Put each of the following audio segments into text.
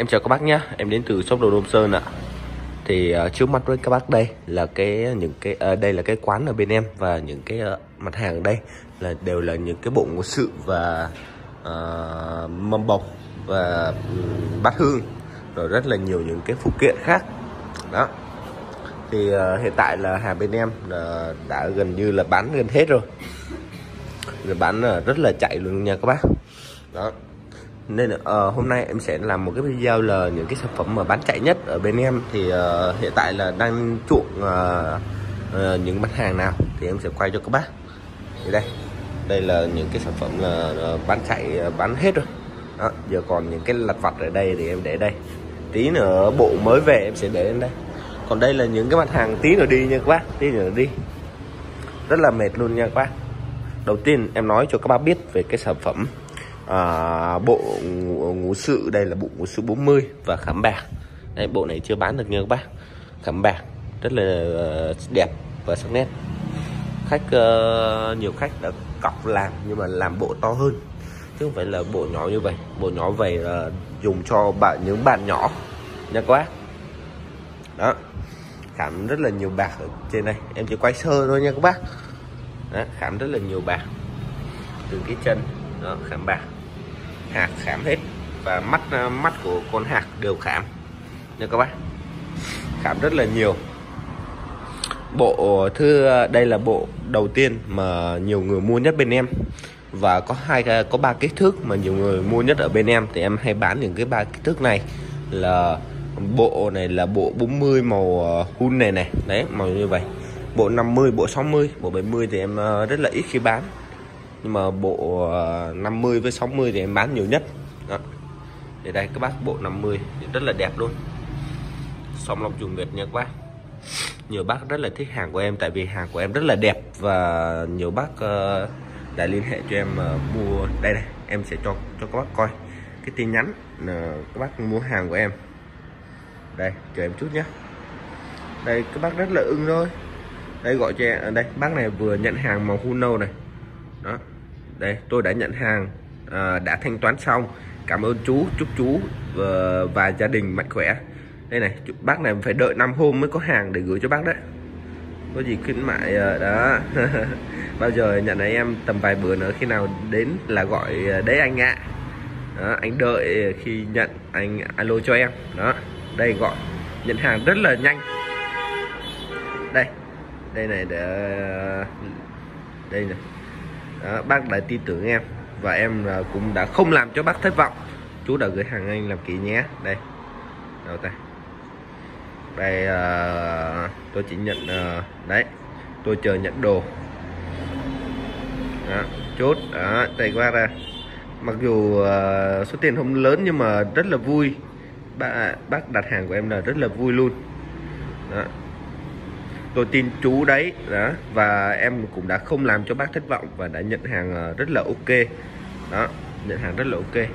Em chào các bác nhé, em đến từ shop đồ Đông Sơn ạ. Thì uh, trước mắt với các bác đây là cái ờ, những cái uh, đây là cái quán ở bên em và những cái uh, mặt hàng ở đây là đều là những cái bộ ngũ sự và uh, mâm bọc và um, bát hương rồi rất là nhiều những cái phụ kiện khác. Đó. Thì uh, hiện tại là hàng bên em uh, đã gần như là bán gần hết rồi. Rồi bán uh, rất là chạy luôn nha các bác. Đó nên uh, hôm nay em sẽ làm một cái video là những cái sản phẩm mà bán chạy nhất ở bên em. Thì uh, hiện tại là đang chuộng uh, uh, những mặt hàng nào thì em sẽ quay cho các bác. Thì đây đây là những cái sản phẩm là uh, bán chạy uh, bán hết rồi. Đó, giờ còn những cái lặt vặt ở đây thì em để đây. Tí nữa bộ mới về em sẽ để lên đây. Còn đây là những cái mặt hàng tí nữa đi nha các bác tí nữa đi. Rất là mệt luôn nha các bác. Đầu tiên em nói cho các bác biết về cái sản phẩm à, bộ ngũ, ngũ sự đây là bộ ngũ sự 40 và khảm bạc. Đây bộ này chưa bán được nha các bác. Khảm bạc rất là ờ, đẹp và sắc nét. Khách uh, nhiều khách đã cọc làm nhưng mà làm bộ to hơn. Chứ không phải là bộ nhỏ như vậy. Bộ nhỏ vậy là dùng cho bạn những bạn nhỏ nha các bác. Đó. Khảm rất là nhiều bạc ở trên đây. Em chỉ quay sơ thôi nha các bác. Đó, khảm rất là nhiều bạc. Từ cái chân đó, khảm bạc hạt khảm hết. Và mắt ờ, mắt của con hạt đều khảm. Nha các bác. Khảm rất là nhiều. Bộ thứ đây là bộ đầu tiên mà nhiều người mua nhất bên em. Và có hai, có ba kích thước mà nhiều người mua nhất ở bên em. Thì em hay bán những cái ba kích thước này. Là bộ này là bộ 40 màu ờ, hun này này. Đấy, màu như vậy. Bộ 50 bộ 60 bộ 70 thì em ờ, rất là ít khi bán nhưng mà bộ ờ, 50 với 60 thì em bán nhiều nhất. Đó. Để đây các bác bộ 50 rất là đẹp luôn. Song long trùng việt nha các bác. Nhiều bác rất là thích hàng của em tại vì hàng của em rất là đẹp và nhiều bác uh, đã liên hệ cho em uh, mua. Đây này em sẽ cho cho các bác coi cái tin nhắn uh, các bác mua hàng của em. Đây chờ em chút nhé đây các bác rất là ưng thôi. Đây gọi cho em đây bác này vừa nhận hàng màu nâu này. Đó đây tôi đã nhận hàng à, đã thanh toán xong. Cảm ơn chú chúc chú và, và gia đình mạnh khỏe. Đây này bác này phải đợi 5 hôm mới có hàng để gửi cho bác đấy. Có gì khuyến mại à, đó. Bao giờ nhận thấy em tầm vài bữa nữa khi nào đến là gọi à, đấy anh ạ. Đó, anh đợi khi nhận anh alo cho em. Đó đây gọi nhận hàng rất là nhanh. Đây đây này để à, đây này đó, bác đã tin tưởng em. Và em à, cũng đã không làm cho bác thất vọng. Chú đã gửi hàng anh làm kỹ nhé. Đây. Đầu tay đây uh, tôi chỉ nhận uh, đấy. Tôi chờ nhận đồ. Đó, chốt. Đó, tay qua ra. Mặc dù uh, số tiền không lớn nhưng mà rất là vui. Bác, bác đặt hàng của em là rất là vui luôn. Đó tôi tin chú đấy đó. Và em cũng đã không làm cho bác thất vọng và đã nhận hàng ờ, rất là ok. Đó nhận hàng rất là ok.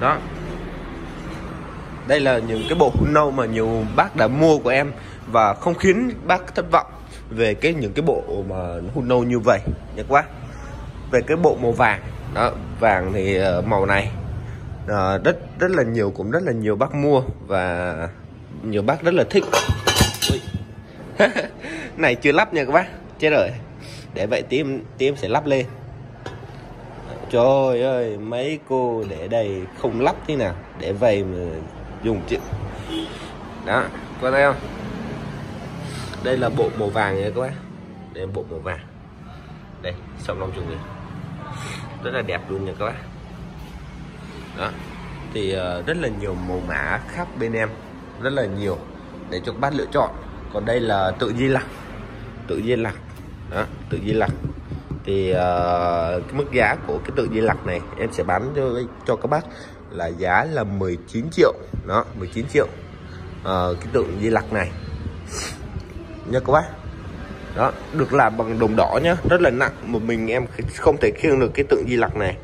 Đó. Đây là những cái bộ nâu mà nhiều bác đã mua của em và không khiến bác thất vọng về cái những cái bộ mà hun nâu như vậy nhớ quá về cái bộ màu vàng đó vàng thì ờ, màu này à, rất rất là nhiều cũng rất là nhiều bác mua và nhiều bác rất là thích. này chưa lắp nha các bác. Chết rồi. Để vậy tí em, tí em sẽ lắp lên. Trời ơi mấy cô để đây không lắp thế nào. Để vậy mà dùng chuyện đó có thấy không? Đây là bộ màu vàng nha các bác. Đây là bộ màu vàng. Đây xong long trùng rất là đẹp luôn nha các bác. Đó thì uh, rất là nhiều màu mã khác bên em. Rất là nhiều. Để cho các bác lựa chọn còn đây là tự di lặc. Tự di lặc. Đó, tự di lặc. Thì uh, cái mức giá của cái tự di lặc này em sẽ bán cho cho các bác là giá là 19 triệu. Đó 19 triệu. Uh, cái tượng di lặc này. Nha các bác. Đó được làm bằng đồng đỏ nhá. Rất là nặng một mình em không thể khiêng được cái tượng di lặc này.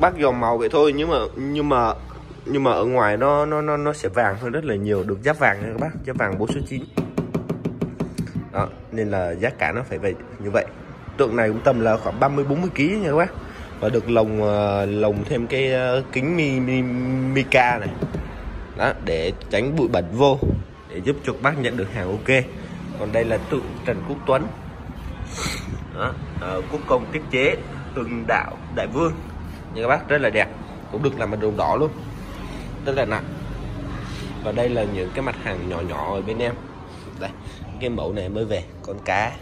Bác dòm màu vậy thôi nhưng mà nhưng mà nhưng mà ở ngoài nó nó nó nó sẽ vàng hơn rất là nhiều. Được giáp vàng nha các bác. Giáp vàng 4 số 9 nên là giá cả nó phải vậy như vậy. Tượng này cũng tầm là khoảng 30 40 kg nha các bác. Và được lồng ờ, lồng thêm cái ờ, kính mi, mi, mica này. Đó để tránh bụi bẩn vô để giúp cho các bác nhận được hàng ok. Còn đây là tượng Trần Quốc Tuấn. Đó, ờ, quốc công tiết chế từng đạo đại vương. Nha các bác rất là đẹp. Cũng được làm bằng đồng đỏ luôn. Rất là nặng. Và đây là những cái mặt hàng nhỏ nhỏ ở bên em đây cái mẫu này mới về con cá.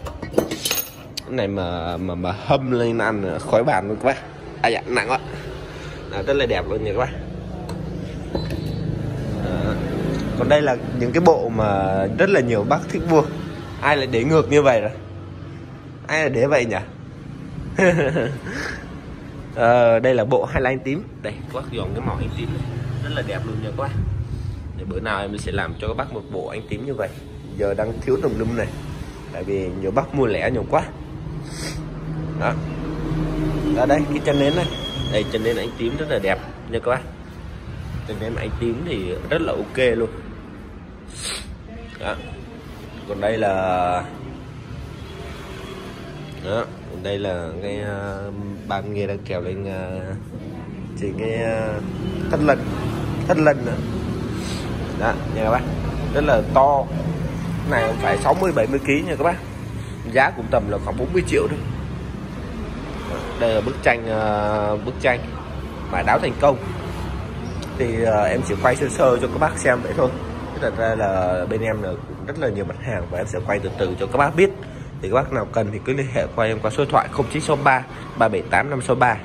Cái này mà mà mà hâm lên ăn khói bàn luôn các bác. À dạ nặng quá. À, rất là đẹp luôn nha các bác. À, còn đây là những cái bộ mà rất là nhiều bác thích mua. Ai lại để ngược như vậy rồi? Ai lại để vậy nhỉ? À, đây là bộ hai highlight tím. Đây các bác dọn cái màu anh tím này. rất là đẹp luôn nha các bác. Để bữa nào em sẽ làm cho các bác một bộ anh tím như vậy giờ đang thiếu tùm lum này. Tại vì nhiều bác mua lẻ nhiều quá. Đó. Ở đây cái chân nến này. Đây chân nến ánh tím rất là đẹp nha các bác. Chân nến ánh tím thì rất là ok luôn. Đó. còn đây là đó. Còn đây là cái ờ, uh, ban nghe đang kéo lên uh, cái uh, thất lần thất lần nữa. Đó nha các bác. Rất là to này cũng phải 60 70 kg nha các bác. Giá cũng tầm là khoảng 40 triệu thôi. Đây là bức tranh ờ, bức tranh mà đáo thành công. Thì ờ, em chỉ quay sơ sơ cho các bác xem vậy thôi. Thật ra là bên em là rất là nhiều mặt hàng và em sẽ quay từ từ cho các bác biết. Thì các bác nào cần thì cứ liên hệ qua em qua số điện thoại 0963 378 563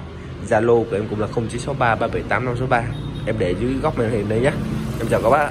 Zalo của em cũng là 0963 378 563 em để dưới góc màn hình đây nhé. Em chào các bác